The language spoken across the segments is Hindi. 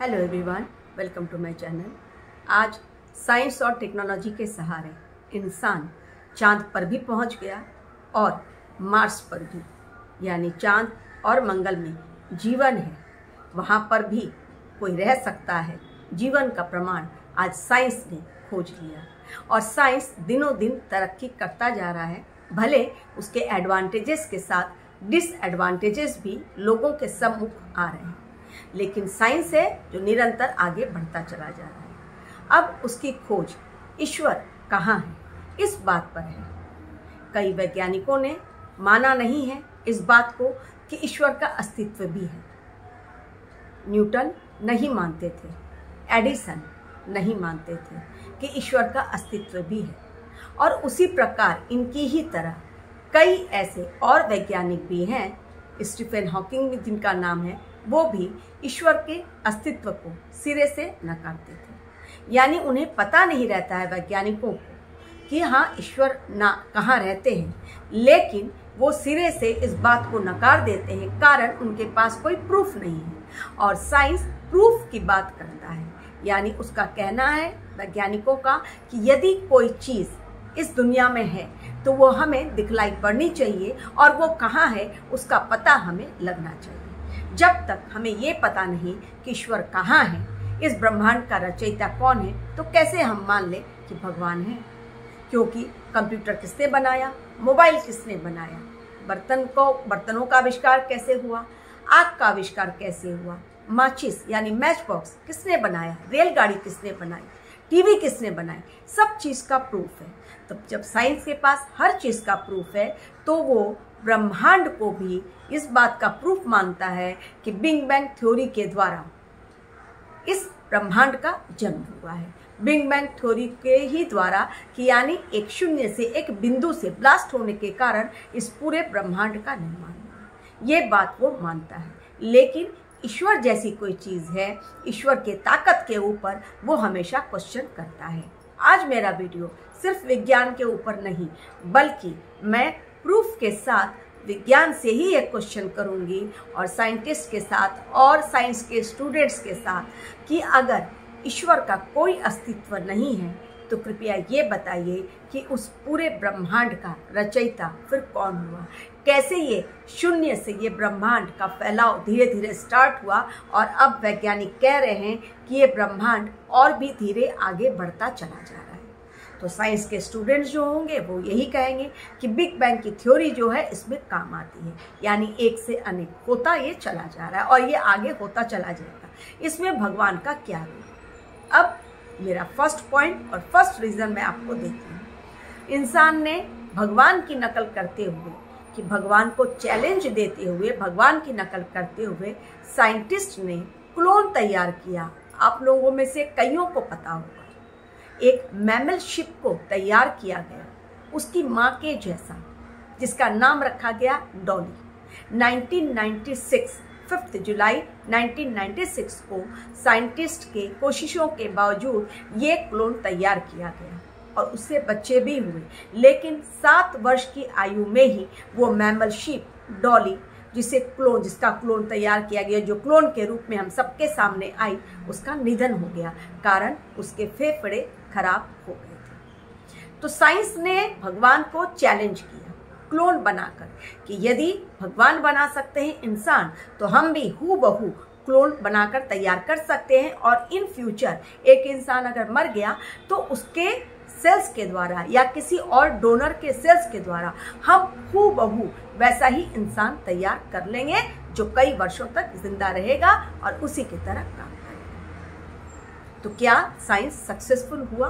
Hello everyone welcome to my channel आज साइंस और टेक्नोलॉजी के सहारे इंसान चाँद पर भी पहुँच गया और मार्स पर भी, यानी चाँद और मंगल में जीवन है। वहाँ पर भी कोई रह सकता है। जीवन का प्रमाण आज साइंस ने खोज लिया। और साइंस दिनों दिन तरक्की करता जा रहा है। भले उसके एडवांटेजेस के साथ डिसएडवांटेजेस भी लोगों के सम्मुख आ रहे हैं। लेकिन साइंस है जो निरंतर आगे बढ़ता चला जा रहा है। अब उसकी खोज, ईश्वर कहाँ है? इस बात पर है। कई वैज्ञानिकों ने माना नहीं है इस बात को कि ईश्वर का अस्तित्व भी है। न्यूटन नहीं मानते थे, एडिसन नहीं मानते थे कि ईश्वर का अस्तित्व भी है। और उसी प्रकार इनकी ही तरह कई ऐसे और वैज्ञानिक भी हैं स्टीफन हॉकिंग जिनका नाम है, वो भी ईश्वर के अस्तित्व को सिरे से नकारते थे। यानी उन्हें पता नहीं रहता है वैज्ञानिकों को कि हाँ ईश्वर ना कहाँ रहते हैं। लेकिन वो सिरे से इस बात को नकार देते हैं, कारण उनके पास कोई प्रूफ नहीं है। और साइंस प्रूफ की बात करता है। यानी उसका कहना है वैज्ञानिकों का कि यदि कोई चीज़ इस दुनिया में है तो वो हमें दिखलाई पड़नी चाहिए और वो कहाँ है, उसका पता हमें लगना चाहिए। जब तक हमें ये पता नहीं कि ईश्वर कहाँ है, इस ब्रह्मांड का रचयिता कौन है तो कैसे हम मान लें कि भगवान है? क्योंकि कंप्यूटर किसने बनाया? मोबाइल किसने बनाया? बर्तन को, बर्तनों का आविष्कार कैसे हुआ? आग का आविष्कार कैसे हुआ? माचिस, यानी मैच बॉक्स किसने बनाया? रेलगाड़ी किसने बनाई? टीवी किसने बनाई सब चीज़ का प्रूफ है। तो जब साइंस के पास हर चीज़ का प्रूफ है तो वो ब्रह्मांड को भी इस बात का प्रूफ मानता है कि बिग बैंग थ्योरी के द्वारा इस ब्रह्मांड का जन्म हुआ है। बिग बैंग थ्योरी के ही द्वारा कि यानी एक शून्य से एक बिंदु से ब्लास्ट होने के कारण इस पूरे ब्रह्मांड का निर्माण हुआ। ये बात वो मानता है। लेकिन ईश्वर जैसी कोई चीज़ है, ईश्वर के ताकत के ऊपर वो हमेशा क्वेश्चन करता है। आज मेरा वीडियो सिर्फ़ विज्ञान के ऊपर नहीं, बल्कि मैं प्रूफ के साथ विज्ञान से ही एक क्वेश्चन करूँगी और साइंटिस्ट के साथ और साइंस के स्टूडेंट्स के साथ कि अगर ईश्वर का कोई अस्तित्व नहीं है तो कृपया ये बताइए कि उस पूरे ब्रह्मांड का रचयिता फिर कौन हुआ? कैसे ये शून्य से ये ब्रह्मांड का फैलाव धीरे धीरे स्टार्ट हुआ और अब वैज्ञानिक कह रहे हैं कि ये ब्रह्मांड और भी धीरे आगे बढ़ता चला जा रहा है। तो साइंस के स्टूडेंट्स जो होंगे, वो यही कहेंगे कि बिग बैंग की थ्योरी जो है, इसमें काम आती है। यानी एक से अनेक होता ये चला जा रहा है और ये आगे होता चला जाएगा। इसमें भगवान का क्या रोल अब मेरा फ़र्स्ट पॉइंट और फ़र्स्ट रीज़न मैं आपको देती हूँ। इंसान ने भगवान की नकल करते हुए, कि भगवान को चैलेंज देते हुए, भगवान की नकल करते हुए साइंटिस्ट ने क्लोन तैयार किया। आप लोगों में से कईयों को पता होगा। एक मैमल शिप को तैयार किया गया, उसकी माँ के जैसा, जिसका नाम रखा गया डॉली। 1996 फिफ्थ जुलाई 1996 को साइंटिस्ट के कोशिशों के बावजूद ये क्लोन तैयार किया गया और उससे बच्चे भी हुए। लेकिन सात वर्ष की आयु में ही वो मैमल शीप डॉली जिसे क्लोन जिसका क्लोन तैयार किया गया, जो क्लोन के रूप में हम सबके सामने आई, उसका निधन हो गया। कारण उसके फेफड़े खराब हो गए थे। तो साइंस ने भगवान को चैलेंज किया। क्लोन बनाकर कि यदि भगवान बना सकते हैं इंसान तो हम भी हु बहू क्लोन बनाकर तैयार कर सकते हैं और इन फ्यूचर एक इंसान अगर मर गया तो उसके सेल्स के द्वारा या किसी और डोनर के सेल्स के द्वारा हम हु बहू वैसा ही इंसान तैयार कर लेंगे, जो कई वर्षों तक ज़िंदा रहेगा और उसी की तरह काम करेगा। तो क्या साइंस सक्सेसफुल हुआ?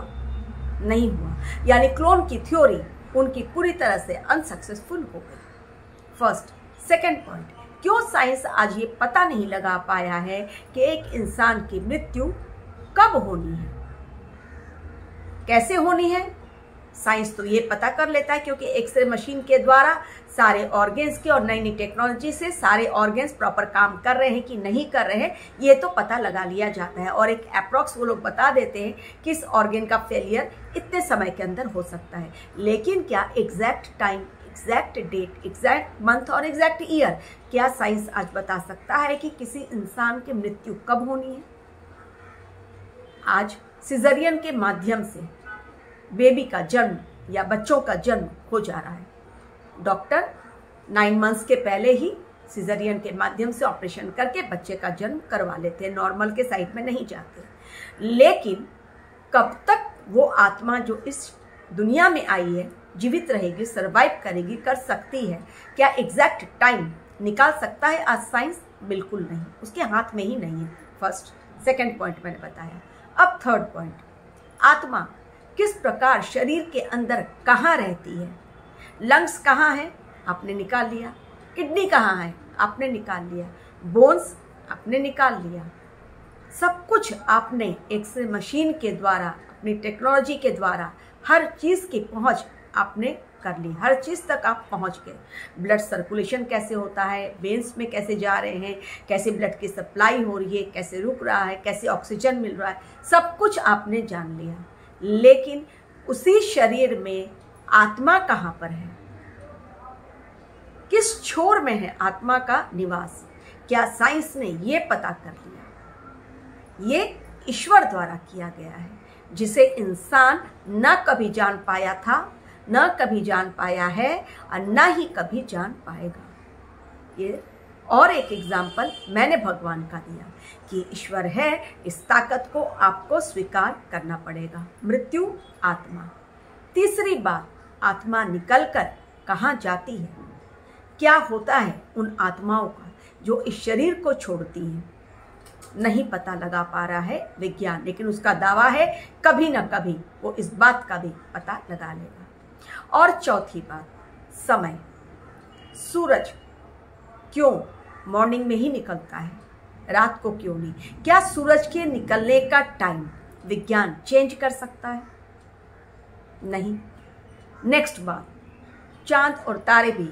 नहीं हुआ। यानी क्लोन की थ्योरी उनकी पूरी तरह से अनसक्सेसफुल हो गई। फ़र्स्ट सेकेंड पॉइंट क्यों साइंस आज ये पता नहीं लगा पाया है कि एक इंसान की मृत्यु कब होनी है? कैसे होनी है? साइंस तो ये पता कर लेता है क्योंकि एक्सरे मशीन के द्वारा सारे ऑर्गेन्स की और नई नई टेक्नोलॉजी से सारे ऑर्गेन्स प्रॉपर काम कर रहे हैं कि नहीं कर रहे हैं, ये तो पता लगा लिया जाता है। और एक अप्रॉक्स वो लोग बता देते हैं कि इस ऑर्गेन का फेलियर इतने समय के अंदर हो सकता है। लेकिन क्या exact time exact date exact month और एग्जैक्ट ईयर क्या साइंस आज बता सकता है कि किसी इंसान की मृत्यु कब होनी है? आज सिजरियन के माध्यम से बेबी का जन्म या बच्चों का जन्म हो जा रहा है। डॉक्टर नाइन मंथ्स के पहले ही सिजरियन के माध्यम से ऑपरेशन करके बच्चे का जन्म करवा लेते हैं। नॉर्मल के साइड में नहीं जाते। लेकिन कब तक वो आत्मा जो इस दुनिया में आई है, जीवित रहेगी सरवाइव करेगी, कर सकती है, क्या एग्जैक्ट टाइम निकाल सकता है? आज साइंस बिल्कुल नहीं। उसके हाथ में ही नहीं है। फ़र्स्ट सेकेंड पॉइंट मैंने बताया। अब थर्ड पॉइंट आत्मा किस प्रकार शरीर के अंदर कहाँ रहती है? लंग्स कहाँ है? आपने निकाल लिया। किडनी कहाँ है? आपने निकाल लिया। बोन्स आपने निकाल लिया। सब कुछ आपने एक से मशीन के द्वारा, अपनी टेक्नोलॉजी के द्वारा, हर चीज़ की पहुँच आपने कर ली। हर चीज़ तक आप पहुँच गए। ब्लड सर्कुलेशन कैसे होता है? वेंस में कैसे जा रहे हैं? कैसे ब्लड की सप्लाई हो रही है? कैसे रुक रहा है? कैसे ऑक्सीजन मिल रहा है? सब कुछ आपने जान लिया। लेकिन उसी शरीर में आत्मा कहाँ पर है? किस छोर में है आत्मा का निवास? क्या साइंस ने ये पता कर लिया? ये ईश्वर द्वारा किया गया है, जिसे इंसान न कभी जान पाया था, न कभी जान पाया है और न ही कभी जान पाएगा। ये और एक एग्ज़ाम्पल मैंने भगवान का दिया कि ईश्वर है, इस ताकत को आपको स्वीकार करना पड़ेगा। मृत्यु आत्मा। तीसरी बात आत्मा निकलकर कहाँ जाती है? क्या होता है उन आत्माओं का जो इस शरीर को छोड़ती हैं? नहीं पता लगा पा रहा है विज्ञान, लेकिन उसका दावा है कभी ना कभी वो इस बात का भी पता लगा लेगा। और चौथी बात, समय। सूरज क्यों मॉर्निंग में ही निकलता है? रात को क्यों नहीं? क्या सूरज के निकलने का टाइम विज्ञान चेंज कर सकता है? नहीं। नेक्स्ट बात चाँद और तारे भी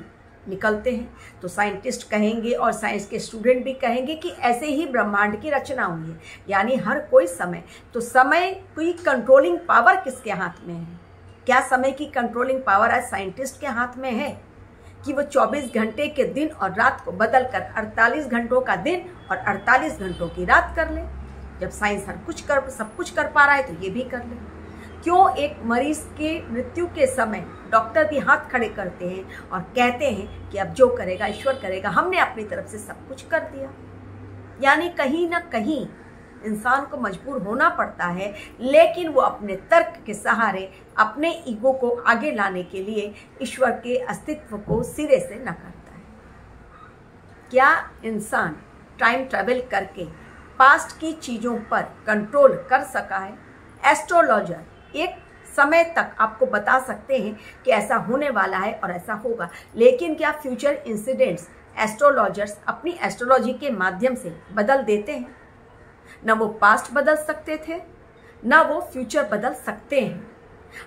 निकलते हैं। तो साइंटिस्ट कहेंगे और साइंस के स्टूडेंट भी कहेंगे कि ऐसे ही ब्रह्मांड की रचना हुई है। यानी हर कोई समय। तो समय की कंट्रोलिंग पावर किसके हाथ में है? क्या समय की कंट्रोलिंग पावर आज साइंटिस्ट के हाथ में है? कि वो 24 घंटे के दिन और रात को बदल कर 48 घंटों का दिन और 48 घंटों की रात कर ले। जब साइंस हर कुछ कर, सब कुछ कर पा रहा है तो ये भी कर ले। क्यों एक मरीज़ के मृत्यु के समय डॉक्टर भी हाथ खड़े करते हैं और कहते हैं कि अब जो करेगा, ईश्वर करेगा, हमने अपनी तरफ़ से सब कुछ कर दिया। यानी कहीं ना कहीं इंसान को मजबूर होना पड़ता है, लेकिन वो अपने तर्क के सहारे, अपने ईगो को आगे लाने के लिए ईश्वर के अस्तित्व को सिरे से न करता है। क्या इंसान टाइम ट्रेवल करके पास्ट की चीज़ों पर कंट्रोल कर सका है? एस्ट्रोलॉजर एक समय तक आपको बता सकते हैं कि ऐसा होने वाला है और ऐसा होगा। लेकिन क्या फ्यूचर इंसिडेंट्स एस्ट्रोलॉजर्स अपनी एस्ट्रोलॉजी के माध्यम से बदल देते हैं? न वो पास्ट बदल सकते थे, न वो फ्यूचर बदल सकते हैं।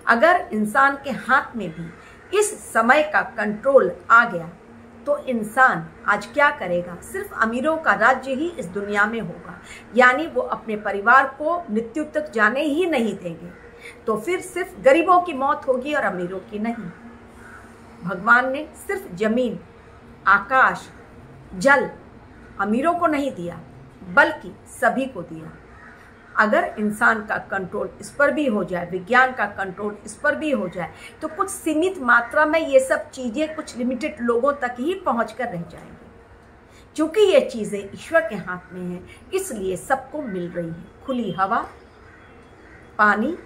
अगर इंसान के हाथ में भी इस समय का कंट्रोल आ गया तो इंसान आज क्या करेगा? सिर्फ़ अमीरों का राज्य ही इस दुनिया में होगा। यानी वो अपने परिवार को मृत्यु तक जाने ही नहीं देंगे। तो फिर सिर्फ़ गरीबों की मौत होगी और अमीरों की नहीं। भगवान ने सिर्फ़ ज़मीन, आकाश, जल अमीरों को नहीं दिया, बल्कि सभी को दिया। अगर इंसान का कंट्रोल इस पर भी हो जाए, विज्ञान का कंट्रोल इस पर भी हो जाए तो कुछ सीमित मात्रा में ये सब चीज़ें कुछ लिमिटेड लोगों तक ही पहुँच कर रह जाएँगी। क्योंकि ये चीज़ें ईश्वर के हाथ में हैं, इसलिए सबको मिल रही है। खुली हवा, पानी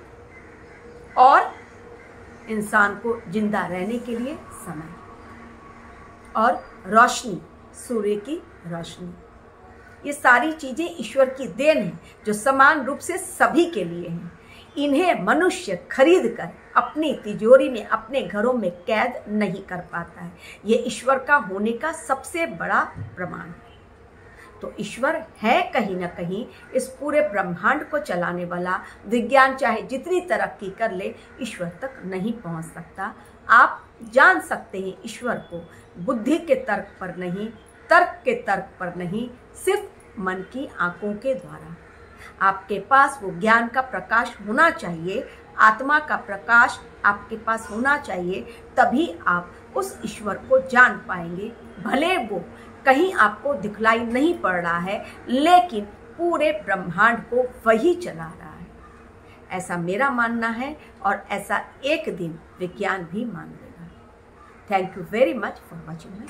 और इंसान को ज़िंदा रहने के लिए समय और रोशनी, सूर्य की रोशनी। ये सारी चीज़ें ईश्वर की देन है, जो समान रूप से सभी के लिए हैं। इन्हें मनुष्य खरीद कर अपनी तिजोरी में, अपने घरों में कैद नहीं कर पाता है। ये ईश्वर का होने का सबसे बड़ा प्रमाण है। तो ईश्वर है कहीं ना कहीं इस पूरे ब्रह्मांड को चलाने वाला। विज्ञान चाहे जितनी तरक्की कर ले, ईश्वर तक नहीं पहुँच सकता। आप जान सकते हैं ईश्वर को। बुद्धि के तर्क पर नहीं, तर्क के तर्क पर नहीं, सिर्फ़ मन की आँखों के द्वारा। आपके पास वो ज्ञान का प्रकाश होना चाहिए, आत्मा का प्रकाश आपके पास होना चाहिए, तभी आप उस ईश्वर को जान पाएँगे। भले वो कहीं आपको दिखलाई नहीं पड़ रहा है, लेकिन पूरे ब्रह्मांड को वही चला रहा है। ऐसा मेरा मानना है और ऐसा एक दिन विज्ञान भी मान लेगा। Thank you very much for watching my